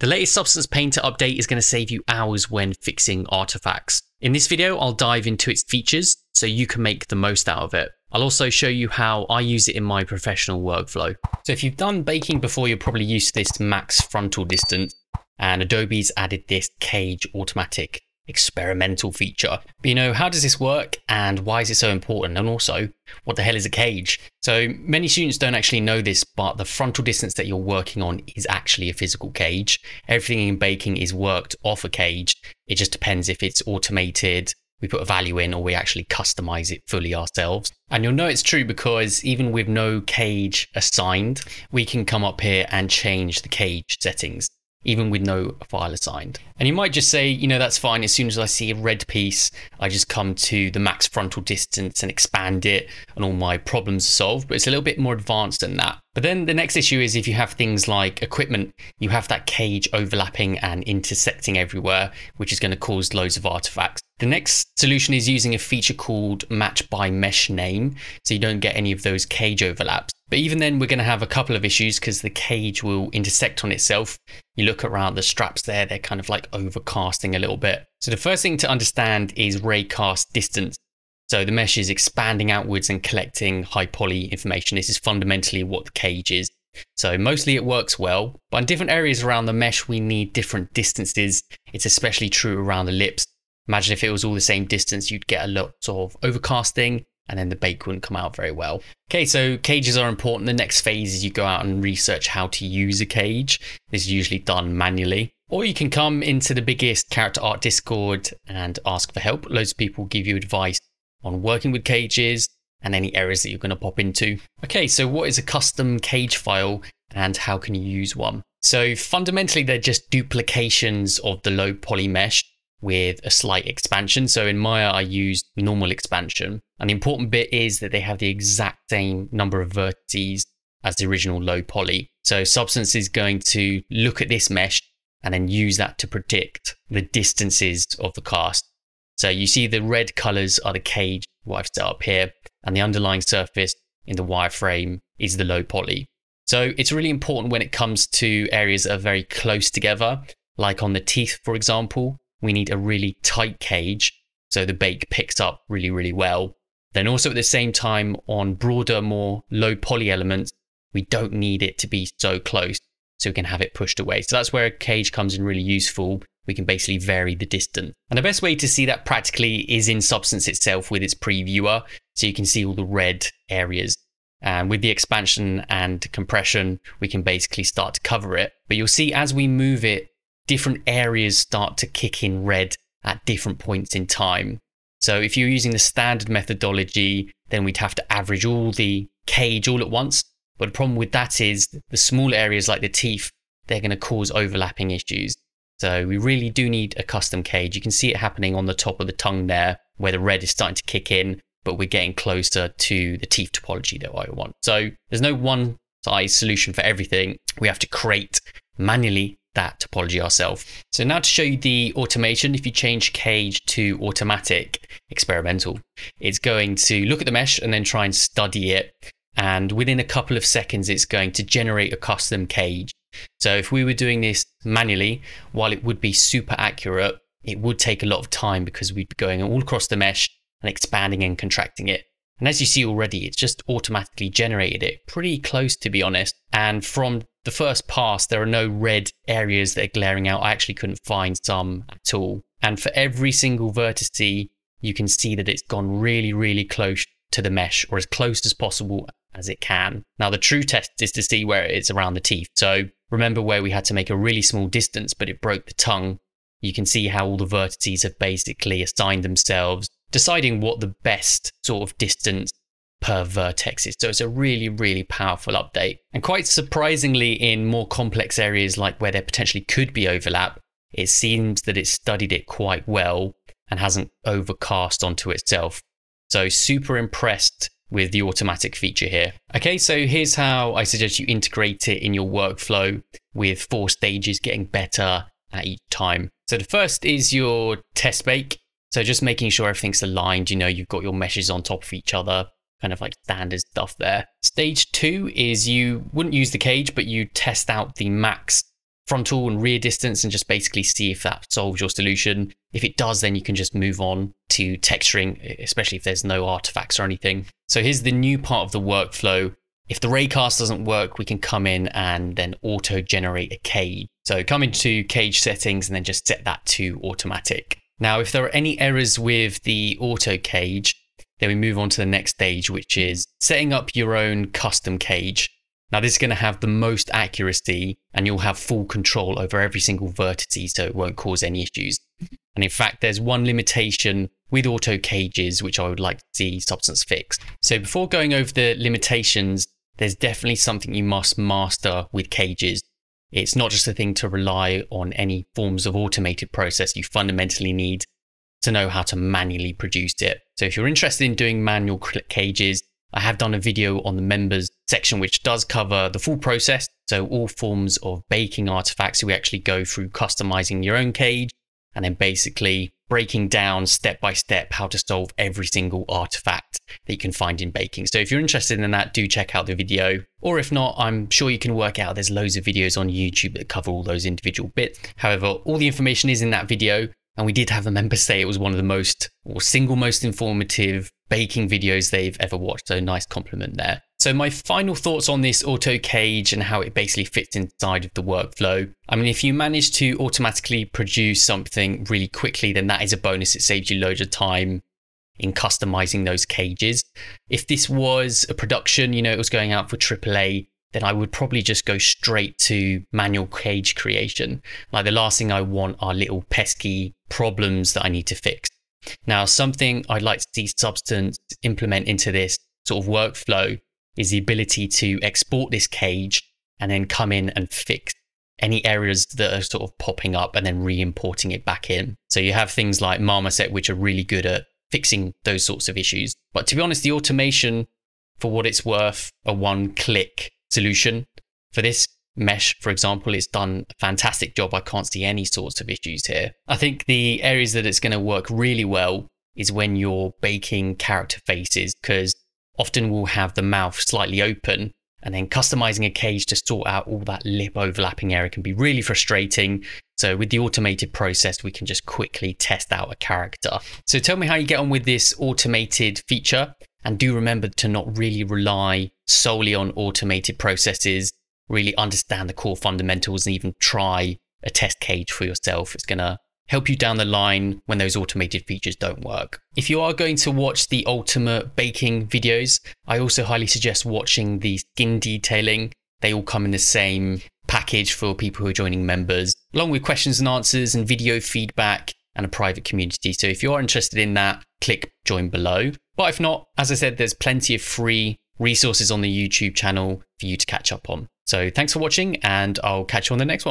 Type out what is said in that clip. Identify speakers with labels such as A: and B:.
A: The latest Substance Painter update is going to save you hours when fixing artifacts. In this video, I'll dive into its features so you can make the most out of it. I'll also show you how I use it in my professional workflow. So if you've done baking before, you're probably used to this max frontal distance and Adobe's added this cage automatic experimental feature. But you know, how does this work and why is it so important? And also, what the hell is a cage? So many students don't actually know this, but the frontal distance that you're working on is actually a physical cage. Everything in baking is worked off a cage. It just depends if it's automated, we put a value in or we actually customize it fully ourselves. And you'll know it's true because even with no cage assigned, we can come up here and change the cage settings even with no file assigned. And you might just say, you know, that's fine. As soon as I see a red piece, I just come to the max frontal distance and expand it and all my problems are solved. But it's a little bit more advanced than that. But then the next issue is if you have things like equipment, you have that cage overlapping and intersecting everywhere, which is going to cause loads of artifacts. The next solution is using a feature called match by mesh name, so you don't get any of those cage overlaps. But even then, we're going to have a couple of issues because the cage will intersect on itself. You look around the straps there, they're kind of like overcasting a little bit. So the first thing to understand is raycast distance. So the mesh is expanding outwards and collecting high poly information. This is fundamentally what the cage is. So mostly it works well, but in different areas around the mesh, we need different distances. It's especially true around the lips. Imagine if it was all the same distance, you'd get a lot of overcasting and then the bake wouldn't come out very well. Okay, so cages are important. The next phase is you go out and research how to use a cage. This is usually done manually. Or you can come into the biggest character art Discord and ask for help. Loads of people give you advice on working with cages and any errors that you're going to pop into. Okay, so what is a custom cage file and how can you use one? So fundamentally, they're just duplications of the low poly mesh with a slight expansion. So in Maya, I used normal expansion. And the important bit is that they have the exact same number of vertices as the original low poly. So Substance is going to look at this mesh and then use that to predict the distances of the cast. So you see the red colors are the cage, what I've set up here, and the underlying surface in the wireframe is the low poly. So it's really important when it comes to areas that are very close together, like on the teeth, for example, we need a really tight cage so the bake picks up really, really well. Then also at the same time on broader, more low poly elements, we don't need it to be so close so we can have it pushed away. So that's where a cage comes in really useful. We can basically vary the distance. And the best way to see that practically is in Substance itself with its previewer. So you can see all the red areas. And with the expansion and compression, we can basically start to cover it. But you'll see as we move it different areas start to kick in red at different points in time. So if you're using the standard methodology, then we'd have to average all the cage all at once. But the problem with that is the small areas like the teeth, they're going to cause overlapping issues. So we really do need a custom cage. You can see it happening on the top of the tongue there, where the red is starting to kick in, but we're getting closer to the teeth topology that I want. So there's no one size solution for everything. We have to create manually that topology ourselves. So now to show you the automation, if you change cage to automatic experimental, it's going to look at the mesh and then try and study it. And within a couple of seconds, it's going to generate a custom cage. So if we were doing this manually, while it would be super accurate, it would take a lot of time because we'd be going all across the mesh and expanding and contracting it. And as you see already, it's just automatically generated it pretty close to be honest. And from the first pass, there are no red areas that are glaring out. I actually couldn't find some at all. And for every single vertice, you can see that it's gone really, really close to the mesh or as close as possible as it can. Now, the true test is to see where it's around the teeth. So remember where we had to make a really small distance, but it broke the tongue. You can see how all the vertices have basically assigned themselves, deciding what the best sort of distance per vertex is. So it's a really, really powerful update. And quite surprisingly, in more complex areas like where there potentially could be overlap, it seems that it studied it quite well and hasn't overcast onto itself. So super impressed with the automatic feature here. Okay, so here's how I suggest you integrate it in your workflow with four stages getting better at each time. So the first is your test bake. So just making sure everything's aligned, you know, you've got your meshes on top of each other kind of like standard stuff there. Stage two is you wouldn't use the cage, but you test out the max frontal and rear distance and just basically see if that solves your solution. If it does, then you can just move on to texturing, especially if there's no artifacts or anything. So here's the new part of the workflow. If the raycast doesn't work, we can come in and then auto generate a cage. So come into cage settings and then just set that to automatic. Now, if there are any errors with the auto cage, then we move on to the next stage, which is setting up your own custom cage. Now this is going to have the most accuracy and you'll have full control over every single vertice so it won't cause any issues. And in fact, there's one limitation with auto cages which I would like to see Substance fix. So before going over the limitations, there's definitely something you must master with cages. It's not just a thing to rely on any forms of automated process. You fundamentally need to know how to manually produce it. So if you're interested in doing manual cages, I have done a video on the members section, which does cover the full process. So all forms of baking artifacts. We actually go through customizing your own cage and then basically breaking down step by step how to solve every single artifact that you can find in baking. So if you're interested in that, do check out the video. Or if not, I'm sure you can work out there's loads of videos on YouTube that cover all those individual bits. However, all the information is in that video. And we did have a member say it was one of the most or single most informative baking videos they've ever watched. So nice compliment there. So my final thoughts on this auto cage and how it basically fits inside of the workflow. I mean, if you manage to automatically produce something really quickly, then that is a bonus. It saves you loads of time in customizing those cages. If this was a production, you know, it was going out for AAA, then I would probably just go straight to manual cage creation. Like the last thing I want are little pesky problems that I need to fix. Now, something I'd like to see Substance implement into this sort of workflow is the ability to export this cage and then come in and fix any areas that are sort of popping up and then re-importing it back in. So you have things like Marmoset, which are really good at fixing those sorts of issues. But to be honest, the automation, for what it's worth, a one click solution for this mesh, for example, it's done a fantastic job. I can't see any sorts of issues here. I think the areas that it's going to work really well is when you're baking character faces, because often we'll have the mouth slightly open and then customizing a cage to sort out all that lip overlapping area can be really frustrating. So with the automated process, we can just quickly test out a character. So tell me how you get on with this automated feature. And do remember to not really rely solely on automated processes, really understand the core fundamentals and even try a test cage for yourself. It's going to help you down the line when those automated features don't work. If you are going to watch the ultimate baking videos, I also highly suggest watching the skin detailing. They all come in the same package for people who are joining members, along with questions and answers and video feedback and a private community. So if you are interested in that, click join below. But if not, as I said, there's plenty of free resources on the YouTube channel for you to catch up on. So thanks for watching and I'll catch you on the next one.